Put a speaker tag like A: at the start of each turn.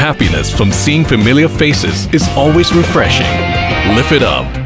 A: Happiness from seeing familiar faces is always refreshing. Lift it up